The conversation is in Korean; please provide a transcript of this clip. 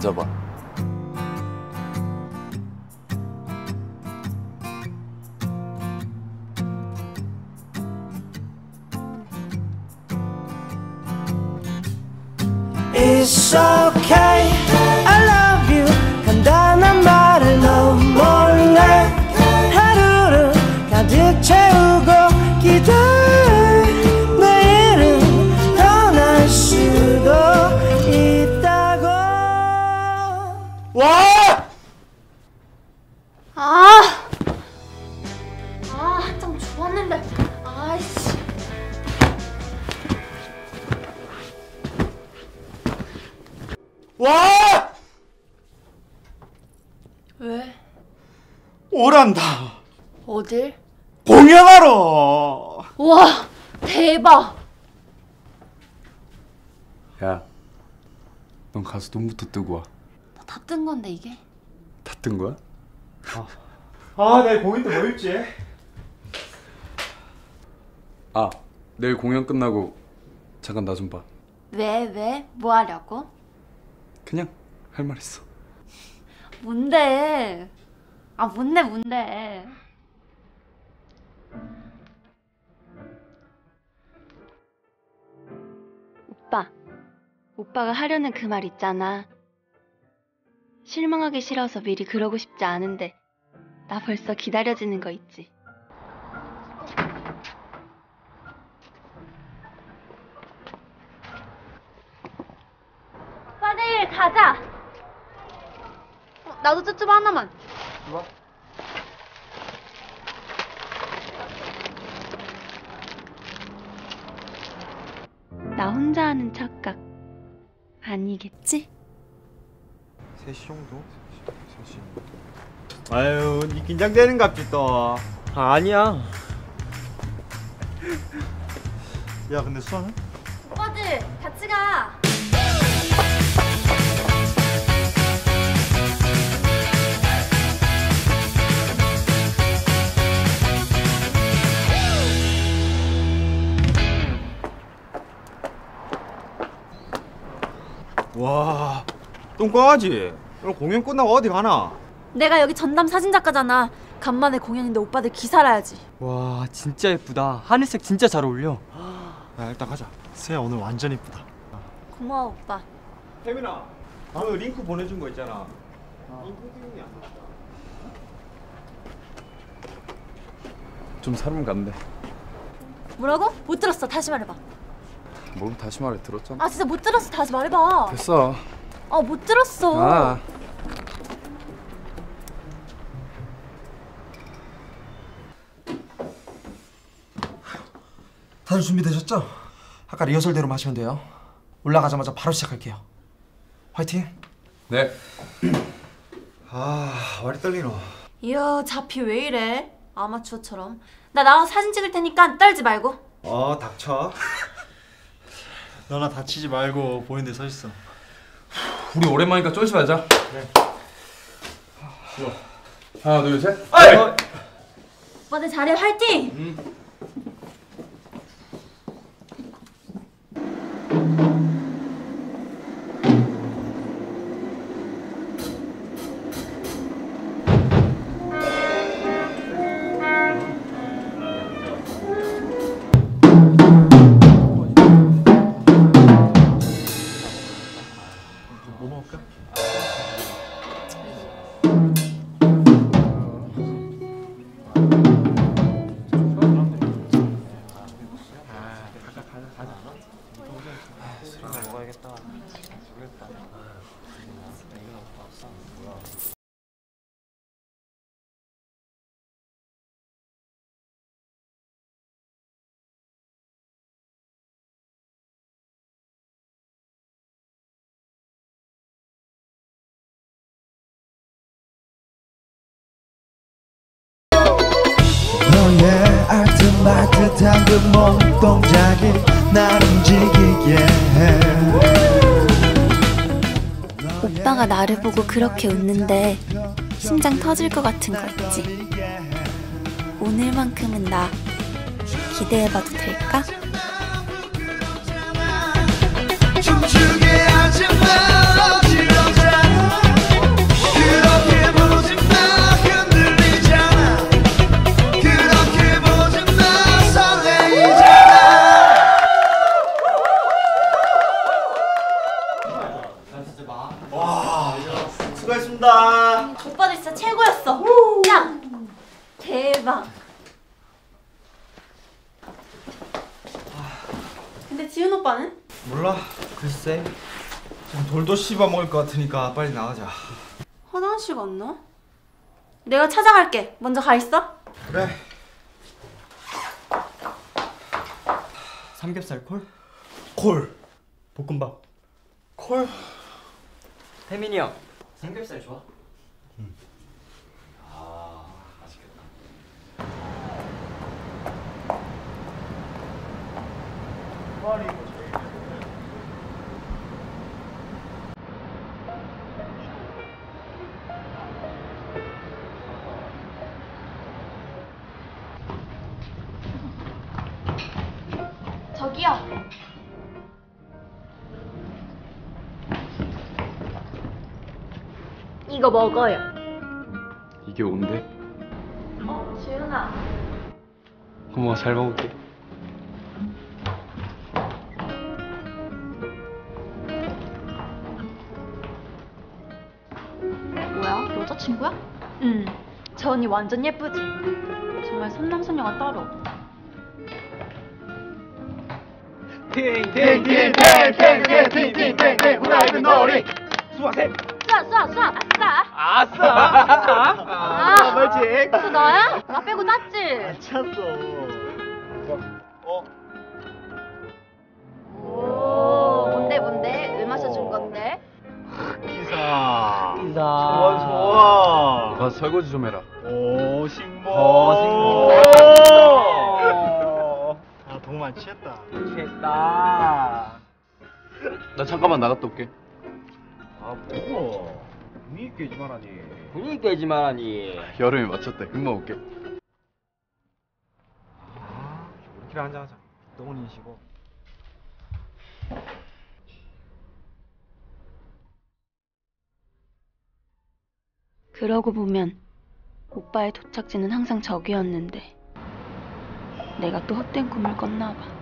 앉아봐. It's okay 와! 왜? 오란다. 어딜? 공연하러. 와, 대박! 야, 넌 가서 눈부터 뜨고 와. 다 뜬 건데, 이게? 다 뜬 거야? 아, 내일 공연 때뭐 입지? 아, 내일 공연 끝나고 잠깐 나 좀 봐. 왜, 왜? 뭐 하려고? 그냥 할 말 있어. 뭔데? 아, 뭔데, 뭔데? 오빠. 오빠가 하려는 그 말 있잖아. 실망하기 싫어서 미리 그러고 싶지 않은데, 나 벌써 기다려지는 거 있지. 빨리 가자! 어, 나도 쭈쭈 하나만. 나 혼자 하는 착각 아니겠지? 3시 정도? 3시. 아유, 니 긴장되는 갑지 또. 아니야. 야, 근데 수아는? 오빠들 같이 가. 와, 똥강아지. 오늘 공연 끝나고 어디 가나? 내가 여기 전담 사진작가잖아. 간만에 공연인데 오빠들 기사라야지. 와 진짜 예쁘다. 하늘색 진짜 잘 어울려. 야, 일단 가자. 세야 오늘 완전 이쁘다. 고마워 오빠. 혜민아, 오늘 링크 보내준 거 있잖아. 링크 기능이 안 맞다. 좀 사람 간대. 뭐라고? 못 들었어. 다시 말해봐. 뭘 다시 말해 들었잖아. 아 진짜 못 들었어. 다시 말해봐. 됐어. 아 못 들었어. 아, 다들 준비되셨죠? 아까 리허설대로 마시면 돼요. 올라가자마자 바로 시작할게요. 화이팅! 네. 아, 말이 떨리노. 이야 자피 왜 이래? 아마추어처럼. 나 나와 사진 찍을 테니까 떨지 말고. 어, 닥쳐. 너나 다치지 말고 보이는 데 서 있어. 우리 오랜만이니까 쫄지 말자. 네. 하나, 둘, 셋. 오빠들 잘해 화이팅! 너의 말듯한 그 몸동작이 날 움직이게 해 오빠가 나를 보고 그렇게 웃는데 심장 터질 것 같은 거 있지? 오늘만큼은 나 기대해봐도 될까? 춤추게 하지 마 지훈 오빠는? 몰라. 글쎄. 지금 돌도 씹어 먹을 것 같으니까 빨리 나가자. 화장실 갔나? 내가 찾아갈게. 먼저 가 있어. 그래. 삼겹살 콜? 콜. 볶음밥. 콜. 혜민이 형. 삼겹살 좋아? 저기요. 이거 먹어요. 이게 온대? 어, 지훈아. 고마워 잘 먹을게 여자친구야? 응. 저 언니 완전 예쁘지? 정말 선남선녀가 따로 없다. 쏴, 쏴, 쏴! 아싸! 아싸! 아, 멀지. 또 너야? 나 빼고 짰지? 찼어. 어? 오, 뭔데, 뭔데? 왜 마셔준 건데? 기사. 기사. 좋아 좋아. 나 설거지 좀 해라 오 싱모. 오, 오. 아 동만 취했다. 됐다. 나 잠깐만 나갔다 올게 아 뭐고? 분위기 깨지 말아니. 분위기 깨지 말아니. 여름에 맞췄대 금방 올게 아 우리끼리 한잔 하자. 똥은 인시고. 그러고 보면 오빠의 도착지는 항상 저기였는데 내가 또 헛된 꿈을 꿨나 봐.